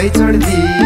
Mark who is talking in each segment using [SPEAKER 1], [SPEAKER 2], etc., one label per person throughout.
[SPEAKER 1] चढ्दै चढ्दी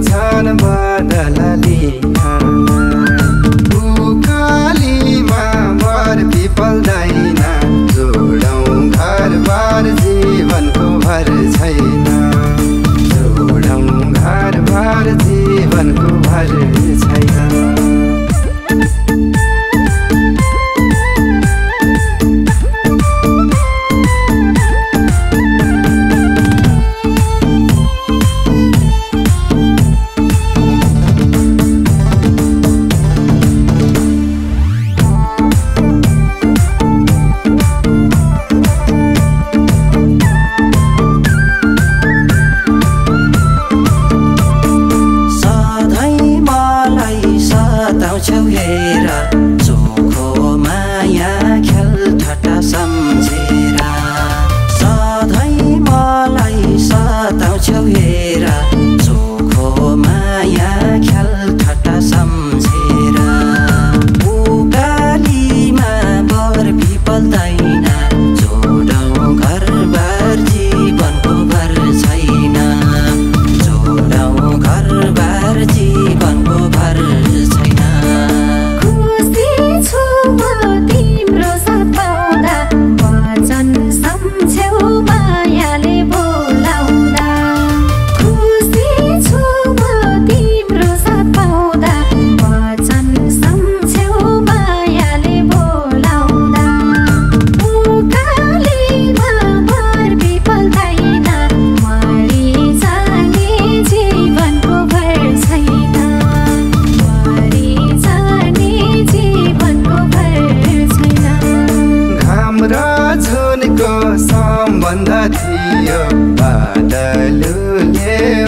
[SPEAKER 1] time to buy. yeah.